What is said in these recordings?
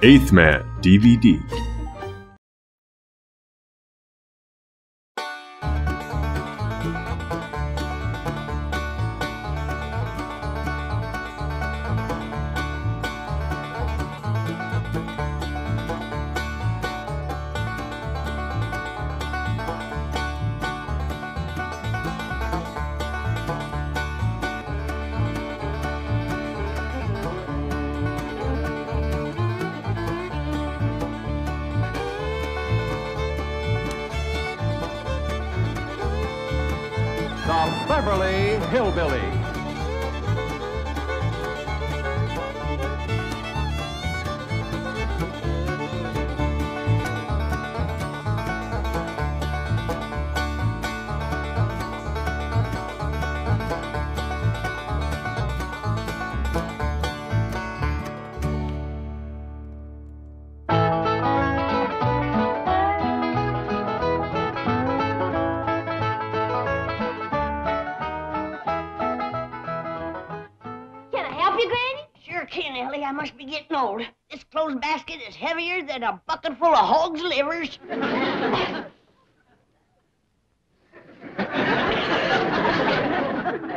Eighth Man DVD. Beverly basket is heavier than a bucket full of hog's livers.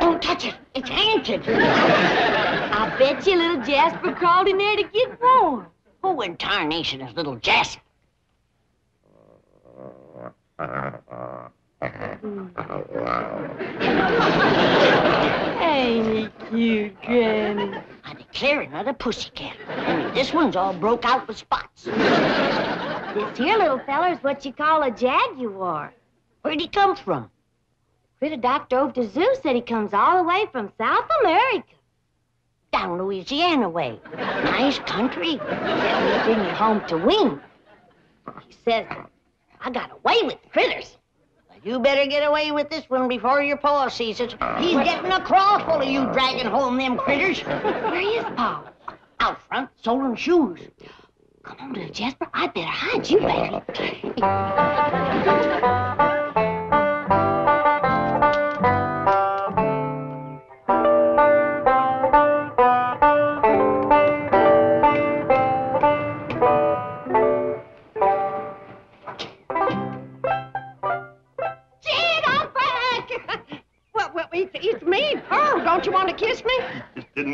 Don't touch it. It's haunted. I bet you little Jasper crawled in there to get warm. Who in tarnation is little Jasper? Ain't he cute, Granny? I declare another pussycat. This one's all broke out with spots. This here little feller's what you call a jaguar. Where'd he come from? Critter Doctor over to zoo, said he comes all the way from South America. Down Louisiana way. Nice country. Said bring you home to wing. He says, I got away with critters. Well, You better get away with this one before your paw sees it. Uh. He's getting a craw full of you dragging home them critters. Where is Pa? Out front, soling shoes. Come on, little Jasper. I better hide you back.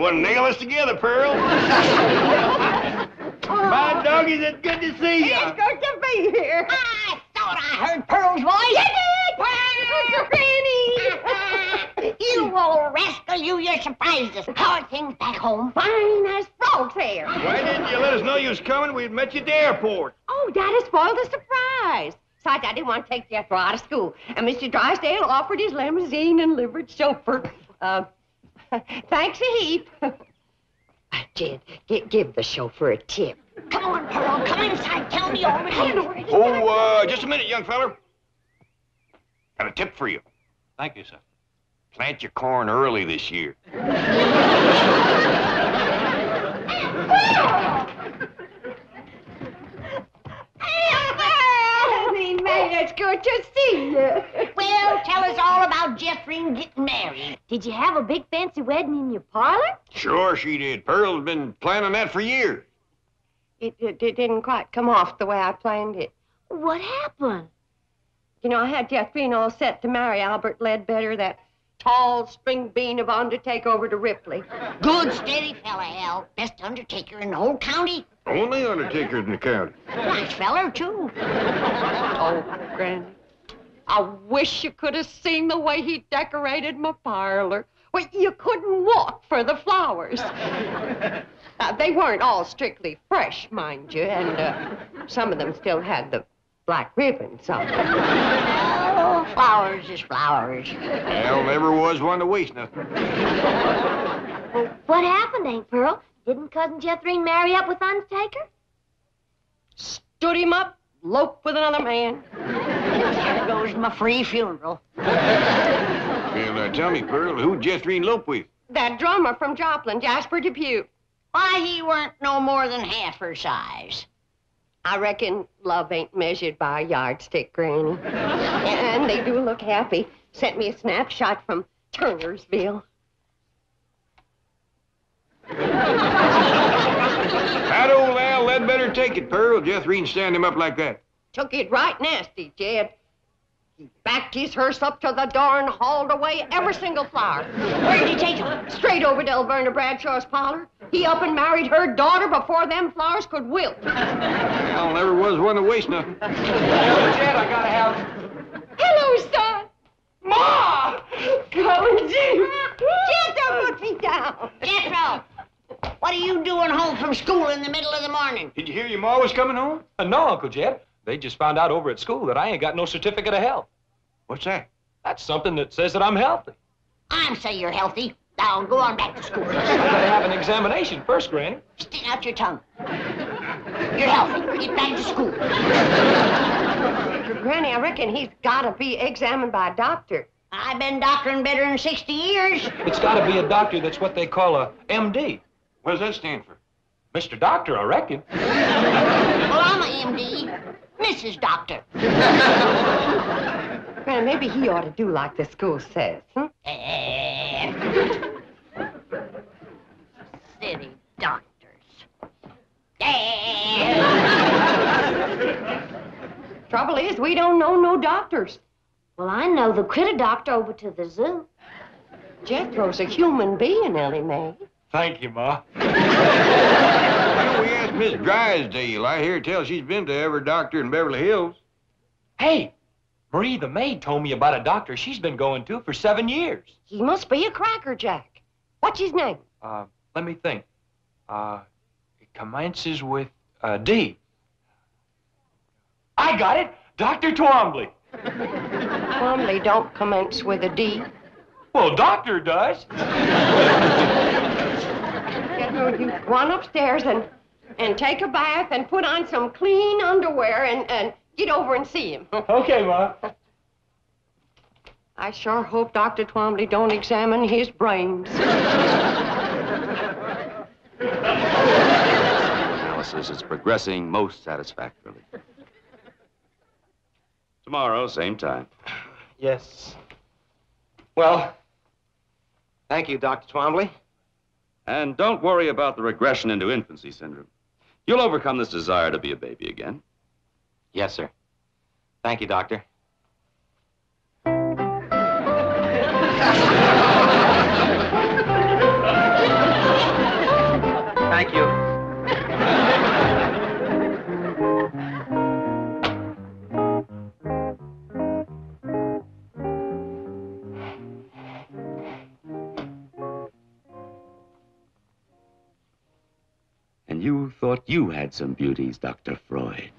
Didn't want to nail us together, Pearl. My doggies, it's good to see you. It's good to be here. I thought I heard Pearl's voice. Granny! you old rascal, you, you surprised us. How are things back home? Fine as frogs here. Why didn't you let us know you was coming? We'd met you at the airport. Oh, Daddy spoiled the surprise. Besides, I didn't want to take Jethro out of school, and Mr. Drysdale offered his limousine and livered chauffeur. Uh, thanks a heap. Jed, give, give the chauffeur a tip. Come on, Pearl. Come inside. Tell me all about it. Oh, uh, just a minute, young feller. Got a tip for you. Thank you, sir. Plant your corn early this year. Annie, man, it's good to see you. Well, tell us all about Jeffrey getting married. Did you have a big fancy wedding in your parlor? Sure she did. Pearl's been planning that for years. It, it, it didn't quite come off the way I planned it. What happened? You know, I had Jethrine all set to marry Albert Ledbetter, that tall string bean of undertaker over to Ripley. Good, steady fella, Al. Best undertaker in the whole county. Only undertaker in the county. Nice feller, too. Oh, Granny, I wish you could have seen the way he decorated my parlor. Well, you couldn't walk for the flowers. Uh, they weren't all strictly fresh, mind you, and uh, some of them still had the black ribbons on them. Oh, flowers is flowers. Al never was one to waste nothing. Well, what happened, Aunt Pearl? Didn't Cousin Jethrine marry up with Undertaker? Stood him up, loped with another man. There goes my free funeral. Well, now, tell me, Pearl, who'd Jethrine lope with? That drummer from Joplin, Jasper Depew. Why, he weren't no more than half her size. I reckon love ain't measured by a yardstick, Granny. and they do look happy. Sent me a snapshot from Turnersville. That old Al Ledbetter better take it, Pearl. Jethrine stand him up like that. Took it right nasty, Jed. He backed his hearse up to the door and hauled away every single flower. Where did he take him? Straight over to Elverna Bradshaw's parlor. He up and married her daughter before them flowers could wilt. Al never was one to waste nothing. Jed, I gotta have. Hello, son. Ma! Come, Jim. Jed, don't put me down. Jethro! What are you doing home from school in the middle of the morning? Did you hear your ma was coming home? Uh, no, Uncle Jed. They just found out over at school that I ain't got no certificate of health. What's that? That's something that says that I'm healthy. I'm say you're healthy. Now go on back to school. I gotta have an examination first, Granny. Stick out your tongue. You're healthy. Get back to school. Granny, I reckon he's got to be examined by a doctor. I've been doctoring better than 60 years. It's gotta be a doctor that's what they call a MD. What does that stand for? Mr. Doctor, I reckon. Well, I'm a MD. Mrs. Doctor. well, maybe he ought to do like the school says. Hmm? Eh. City doctors. Eh. Trouble is, we don't know no doctors. Well, I know the critter doctor over to the zoo. Jethro's a human being, Elly May. Thank you, Ma. You know, we asked Miss Drysdale. I hear tell she's been to every doctor in Beverly Hills. Hey, Marie the maid told me about a doctor she's been going to for seven years. He must be a crackerjack. What's his name? Uh, let me think. Uh, it commences with uh, D. I got it! Dr. Twombly. Twombly don't commence with a D. Well, doctor does. Jethro, you run upstairs and, and take a bath and put on some clean underwear and, and get over and see him. Okay, Ma. I sure hope Dr. Twombly don't examine his brains. Analysis is progressing most satisfactorily. Tomorrow, same time. Yes. Well, thank you, Dr. Twombly. And don't worry about the regression into infancy syndrome. You'll overcome this desire to be a baby again. Yes, sir. Thank you, Doctor. Thank you. You thought you had some beauties, Dr. Freud.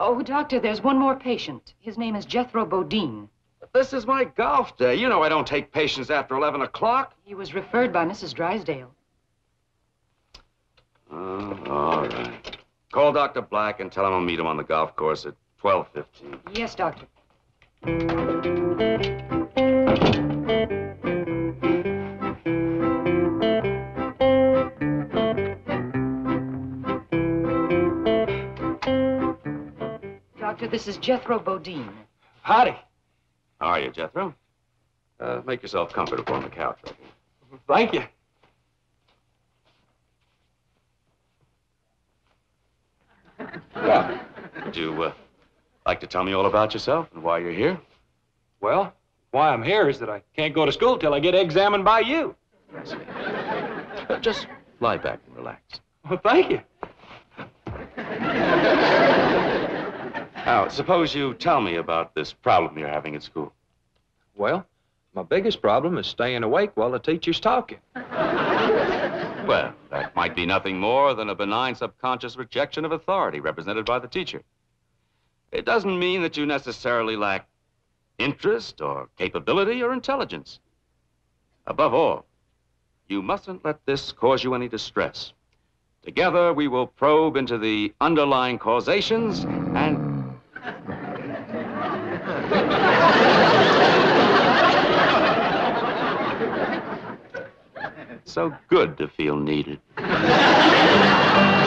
Oh, Doctor, there's one more patient. His name is Jethro Bodine. This is my golf day. You know I don't take patients after 11 o'clock. He was referred by Mrs. Drysdale. Oh, all right. Call Dr. Black and tell him I'll meet him on the golf course at 12.15. Yes, Doctor. Doctor, this is Jethro Bodine. Howdy. How are you, Jethro? Uh, make yourself comfortable on the couch right here. Thank you. Well, would you uh, like to tell me all about yourself and why you're here? Well, why I'm here is that I can't go to school till I get examined by you. Just lie back and relax. Well, thank you. Now, suppose you tell me about this problem you're having at school. Well, my biggest problem is staying awake while the teacher's talking. Well, that might be nothing more than a benign subconscious rejection of authority represented by the teacher. It doesn't mean that you necessarily lack interest or capability or intelligence. Above all, you mustn't let this cause you any distress. Together, we will probe into the underlying causations and. So good to feel needed.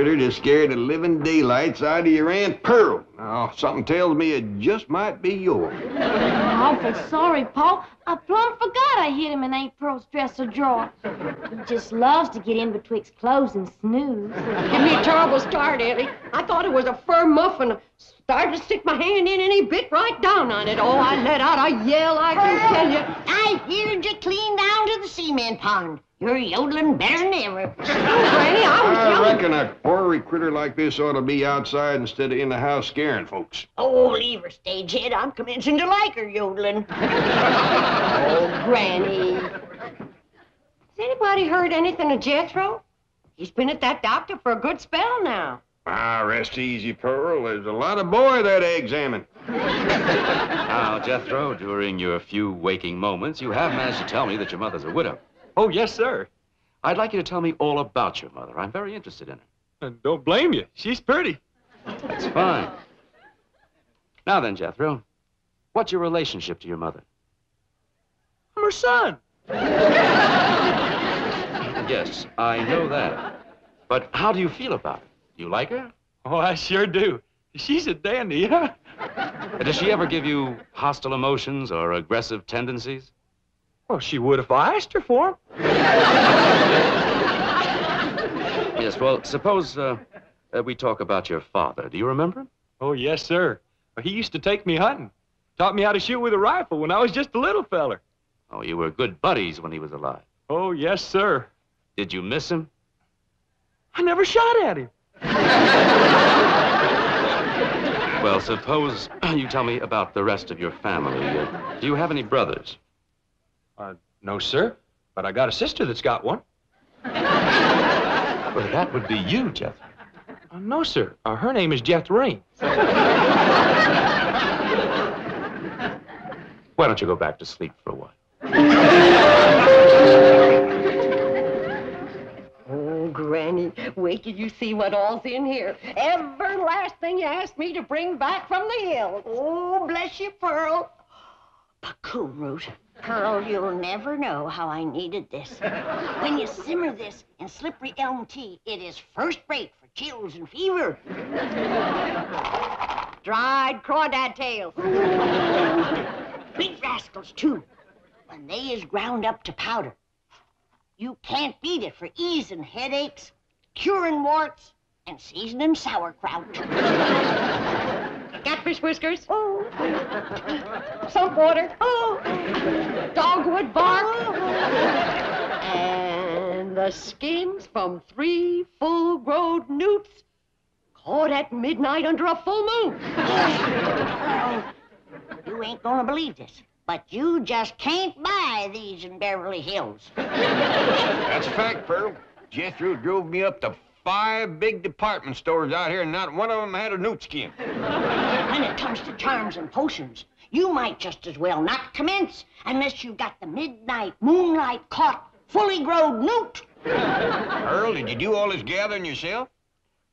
You scared the living daylights out of your Aunt Pearl. Now, something tells me it just might be yours. Oh, I'm Awful sorry, Paul. I plumb forgot I hid him in Aunt Pearl's dresser drawer. He just loves to get in betwixt clothes and snooze. Give me a terrible start, Eddie. I thought it was a fur muffin. Started to stick my hand in and he bit right down on it. Oh, I let out a yell, I can tell you. I heard you clean down to the cement pond. You're yodeling better than ever. Granny, I was I yelling. reckon a ornery critter like this ought to be outside instead of in the house scaring folks. Oh, leave her, stagehead. I'm commencing to like her yodeling. Oh, Granny. Has anybody heard anything of Jethro? He's been at that doctor for a good spell now. Ah, rest easy, Pearl. There's a lot of boy that examine. Now, Jethro, during your few waking moments, you have managed to tell me that your mother's a widow. Oh, yes, sir. I'd like you to tell me all about your mother. I'm very interested in her. And don't blame you. She's pretty. That's fine. Now then, Jethro, what's your relationship to your mother? I'm her son. Yes, I know that. But how do you feel about her? Do you like her? Oh, I sure do. She's a dandy, huh? Does she ever give you hostile emotions or aggressive tendencies? Well, she would if I asked her for them. Yes, well, suppose uh, uh, we talk about your father. Do you remember him? Oh, yes, sir. He used to take me hunting. Taught me how to shoot with a rifle when I was just a little feller. Oh, you were good buddies when he was alive. Oh, yes, sir. Did you miss him? I never shot at him. Well, suppose you tell me about the rest of your family. Uh, do you have any brothers? Uh, no, sir. But I got a sister that's got one. Well, that would be you, Jeff. Uh, no, sir. Uh, her name is Jethrine. Why don't you go back to sleep for a while? Oh, Granny, wait till you see what all's in here. Every last thing you asked me to bring back from the hills. Oh, bless you, Pearl. Puccoon root. Pearl, you'll never know how I needed this. When you simmer this in slippery elm tea, it is first rate for chills and fever. Dried crawdad tails. Big rascals, too. When they is ground up to powder. You can't beat it for easing headaches, curing warts, and seasoning sauerkraut. Catfish whiskers. Oh. Soap water. Oh. Dogwood bark. And the skins from three full-grown newts caught at midnight under a full moon. Pearl, you ain't gonna believe this, but you just can't buy these in Beverly Hills. That's a fact, Pearl. Jethro drove me up to five big department stores out here, and not one of them had a newt skin. When it comes to charms and potions, you might just as well not commence unless you've got the midnight moonlight caught, fully grown newt. Pearl, did you do all this gathering yourself?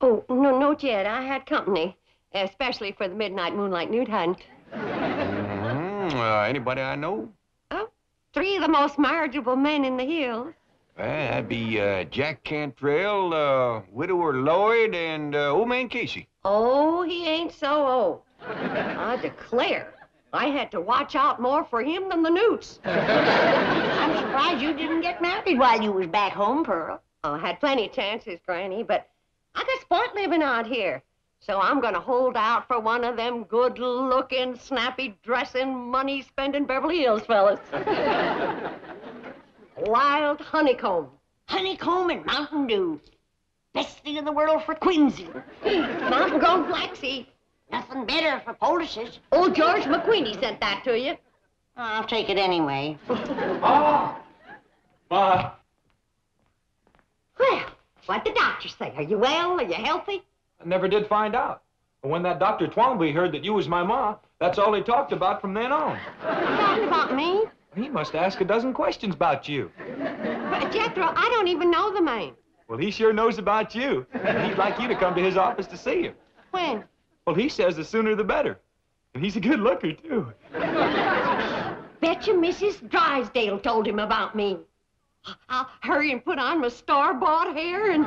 Oh, no, not yet. I had company, especially for the midnight moonlight newt hunt. Mm-hmm. Uh, anybody I know? Oh, three of the most marriageable men in the hills. Well, that'd be uh, Jack Cantrell, uh, Widower Lloyd, and uh, Old Man Casey. Oh, he ain't so old. I declare, I had to watch out more for him than the newts. I'm surprised you didn't get married while you was back home, Pearl. I had plenty of chances, Granny, but I got sport living out here. So I'm gonna hold out for one of them good-looking, snappy-dressing, money-spending Beverly Hills fellas. Wild honeycomb. Honeycomb and Mountain Dew. Best thing in the world for quinsy. Mountain grown flaxseed. Nothing better for poultices. Old George McQueenie sent that to you. I'll take it anyway. Ma. Ah, ma. Well, what'd the doctor say? Are you well? Are you healthy? I never did find out. But when that Dr. Twombly heard that you was my ma, that's all he talked about from then on. Talking about me? He must ask a dozen questions about you. But Jethro, I don't even know the man. Well, he sure knows about you. And he'd like you to come to his office to see him. When? Well, he says the sooner the better. And he's a good looker, too. Bet you Mrs. Drysdale told him about me. I'll hurry and put on my star-bought hair and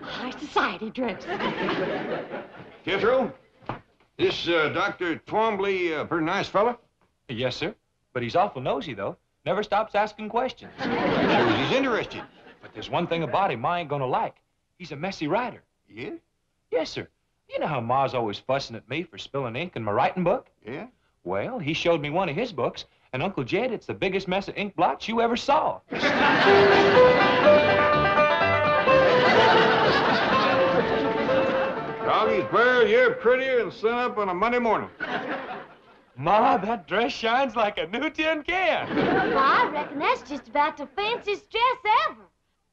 high society dress. Jethro, this uh, Dr. Twombly, uh, pretty nice fella. Yes, sir. But he's awful nosy, though. Never stops asking questions. Shows he's interested. But there's one thing about him I ain't gonna like. He's a messy writer. Yeah? Yes, sir. You know how Ma's always fussing at me for spilling ink in my writing book? Yeah? Well, he showed me one of his books, and Uncle Jed, it's the biggest mess of ink blots you ever saw. Doggy's Pearl, you're prettier than sun up on a Monday morning. Ma, that dress shines like a new tin can. I reckon that's just about the fanciest dress ever.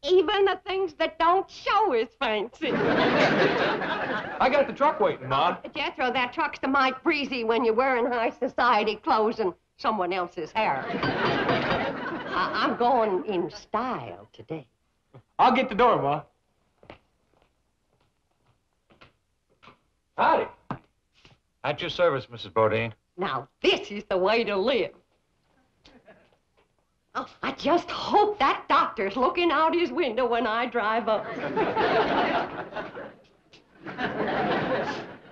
Even the things that don't show is fancy. I got the truck waiting, Ma. Jethro, that truck's the mite breezy when you're wearing high society clothes and someone else's hair. I- I'm going in style today. I'll get the door, Ma. Howdy. At your service, Mrs. Bodine. Now, this is the way to live. Oh, I just hope that doctor's looking out his window when I drive up.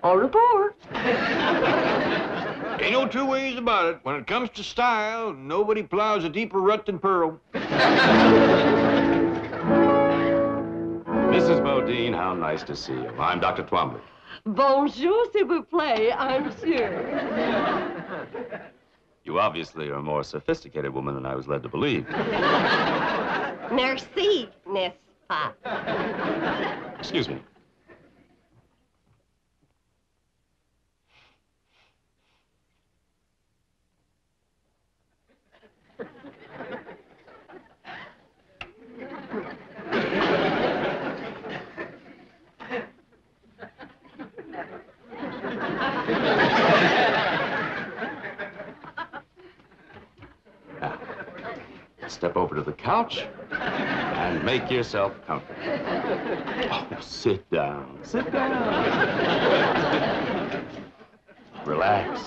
Au revoir. Ain't no two ways about it. When it comes to style, nobody plows a deeper rut than Pearl. Mrs. Bodine, how nice to see you. I'm Dr. Twombly. Bonjour, s'il vous plaît, I'm sure. You obviously are a more sophisticated woman than I was led to believe. Merci, n'est-ce pas? Excuse me. Step over to the couch and make yourself comfortable. Oh, sit down. Sit down. Relax.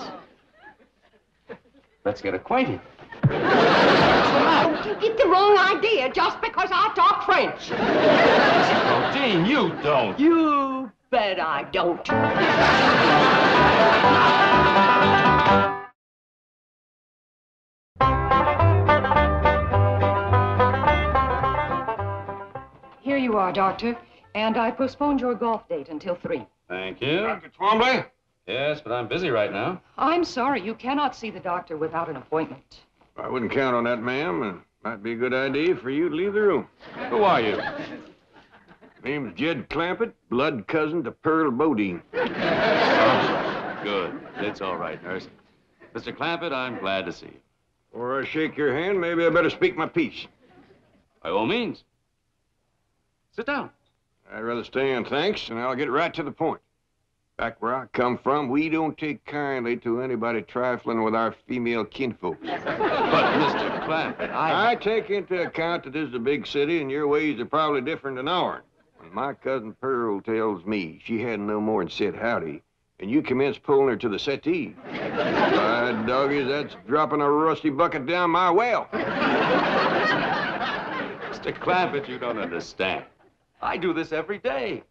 Let's get acquainted. Don't you get the wrong idea just because I talk French. Oh, Bodine, you don't. You bet I don't. You are, Doctor. And I postponed your golf date until 3. Thank you. Dr. Twombly? Yes, but I'm busy right now. I'm sorry, you cannot see the doctor without an appointment. I wouldn't count on that, ma'am. It might be a good idea for you to leave the room. Who are you? Name's Jed Clampett, blood cousin to Pearl Bodine. Good. It's all right, nurse. Mr. Clampett, I'm glad to see you. Before I shake your hand, maybe I better speak my piece. By all means. Sit down. I'd rather stay stand, thanks, and I'll get right to the point. Back where I come from, we don't take kindly to anybody trifling with our female kinfolks. But, Mr. Clampett, I... I take into account that this is a big city and your ways are probably different than ours. When my cousin Pearl tells me she hadn't no more than said howdy, and you commence pulling her to the settee. By doggies, that's dropping a rusty bucket down my well. Mr. Clampett, you don't understand. I do this every day.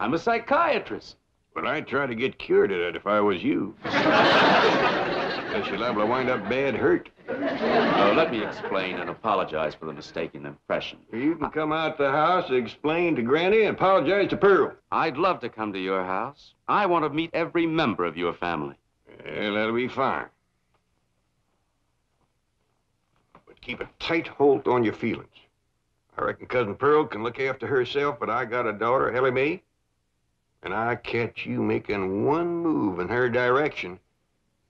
I'm a psychiatrist. But I'd try to get cured of it if I was you. Guess you're liable to wind up bad hurt. Uh, let me explain and apologize for the mistaken impression. You can come out the house, and explain to Granny, and apologize to Pearl. I'd love to come to your house. I want to meet every member of your family. Well, that'll be fine. But keep a tight hold on your feelings. I reckon Cousin Pearl can look after herself, but I got a daughter, Elly May, and I catch you making one move in her direction,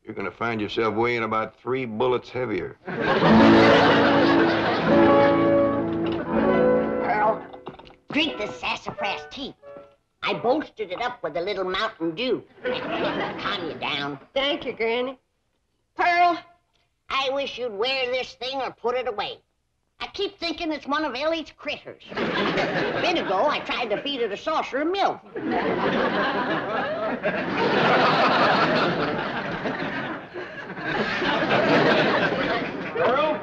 you're gonna find yourself weighing about three bullets heavier. Pearl, drink this sassafras tea. I bolstered it up with a little Mountain Dew. Calm you down. Thank you, Granny. Pearl, I wish you'd wear this thing or put it away. I keep thinking it's one of Elly's critters. A bit ago, I tried to feed it a saucer of milk. Pearl?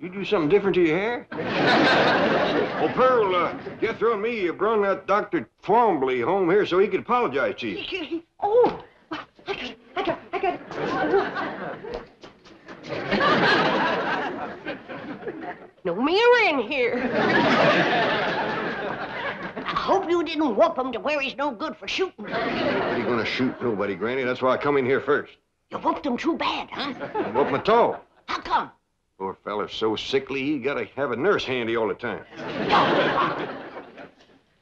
You do do something different to your hair? well, Pearl, uh, Jethro and me uh, brought that Dr. Twombly home here so he could apologize to you. Oh, I got it, I got it, I got it. No mirror in here. I hope you didn't whoop him to where he's no good for shooting. I ain't gonna shoot nobody, Granny. That's why I come in here first. You whooped him too bad, huh? Whoop my toe. How come? Poor feller's so sickly, he gotta have a nurse handy all the time.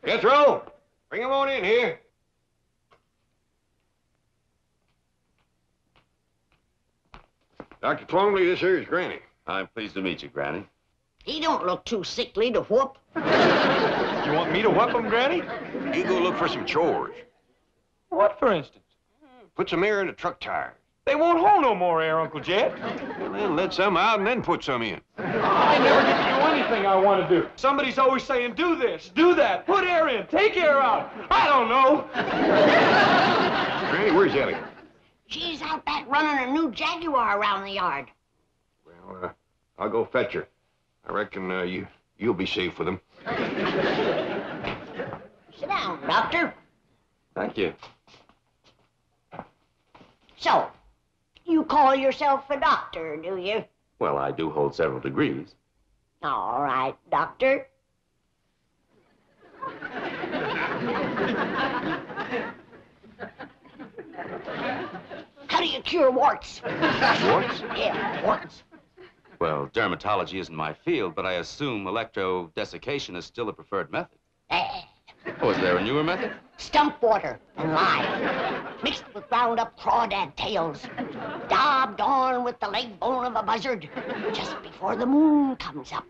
Jethro, bring him on in here. Dr. Twombly, this here is Granny. I'm pleased to meet you, Granny. He don't look too sickly to whoop. You want me to whoop him, Granny? You go look for some chores. What, for instance? Put some air in the truck tire. They won't hold no more air, Uncle Jed. Well, then let some out and then put some in. I never get to do anything I want to do. Somebody's always saying, do this, do that, put air in, take air out. I don't know. Granny, where's Elly? She's out back running a new Jaguar around the yard. Well, uh, I'll go fetch her. I reckon uh, you you'll be safe with him. Sit down, Doctor. Thank you. So, you call yourself a doctor, do you? Well, I do hold several degrees. All right, Doctor. How do you cure warts? Warts? Yeah, warts. Well, dermatology isn't my field, but I assume electrodesiccation is still a preferred method. Eh, Oh, is there a newer method? stump water and lime, mixed with ground up crawdad tails, daubed on with the leg bone of a buzzard, just before the moon comes up.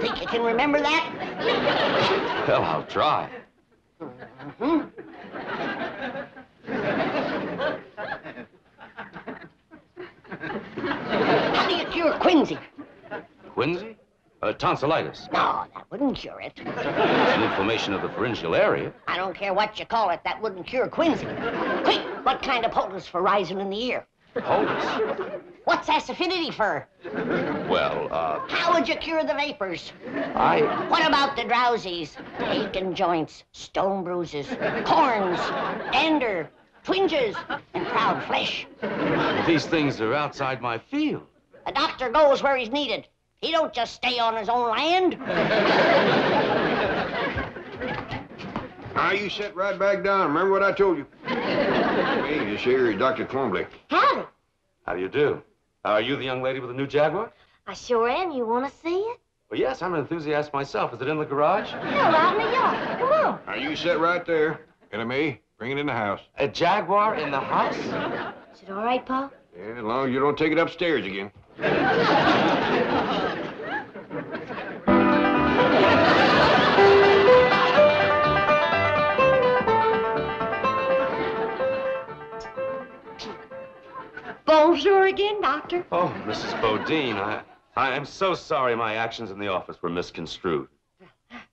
Think you can remember that? Well, I'll try. Hmm? How do you cure quinsy? Quinsy? Uh, tonsillitis. No, that wouldn't cure it. It's an inflammation of the pharyngeal area. I don't care what you call it, that wouldn't cure quinsy. Quick, what kind of poultice for rising in the ear? Poultice. What's acidity for? Well, uh, How would you cure the vapors? I. What about the drowsies? Aching joints, stone bruises, corns, dander, twinges, and proud flesh. These things are outside my field. A doctor goes where he's needed. He don't just stay on his own land. Now, you sit right back down. Remember what I told you. hey, this here is Dr. Twombly. Howdy. How do you do? Are you the young lady with the new Jaguar? I sure am. You want to see it? Well, yes, I'm an enthusiast myself. Is it in the garage? Yeah, out in the yard. Come on. Now, you sit right there. May, bring it in the house. A Jaguar in the house? Is it all right, Pa? Yeah, as long as you don't take it upstairs again. Bonjour again, Doctor. Oh, Mrs. Bodine, I, I am so sorry my actions in the office were misconstrued.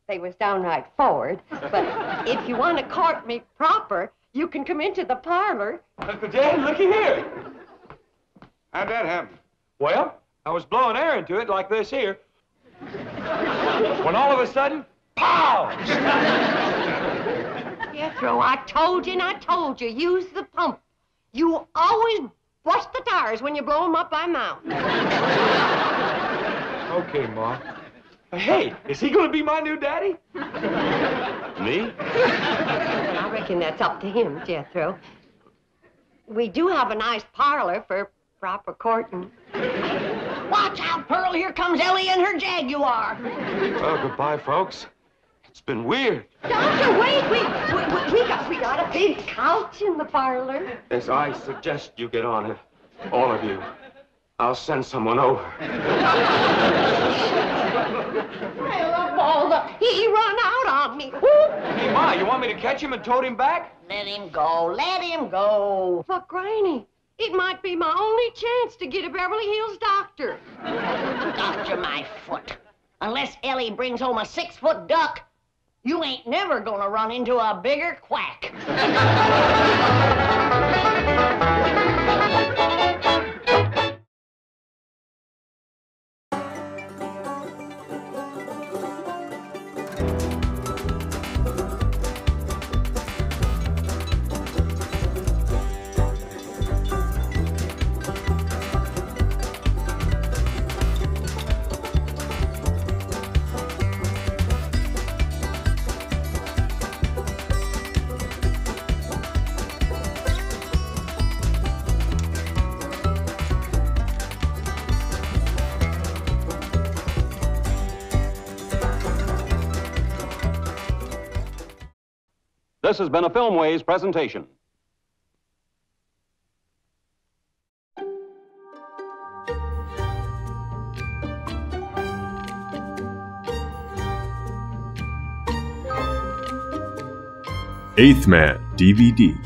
They was downright forward, but if you want to court me proper, you can come into the parlor. Uncle Jed, looky here. How'd that happen? Well, I was blowing air into it like this here. When all of a sudden, pow! Jethro, I told you and I told you, use the pump. You always bust the tires when you blow 'em up by mouth. Okay, Ma. Hey, is he gonna be my new daddy? Me? I reckon that's up to him, Jethro. We do have a nice parlor for proper courting. Watch out, Pearl. Here comes Elly and her Jaguar. Well, goodbye, folks. It's been weird. Doctor, wait, we, we, we, we got, we got a big couch in the parlor. Yes, I suggest you get on it. All of you. I'll send someone over. Well, of all the, he, he run out on me. Whoop. Hey, Ma, you want me to catch him and tote him back? Let him go. Let him go. But, Granny, it might be my only chance to get a Beverly Hills doctor. Doctor, my foot. Unless Elly brings home a six-foot duck, you ain't never gonna run into a bigger quack. This has been a Filmways presentation. Eighth Man DVD.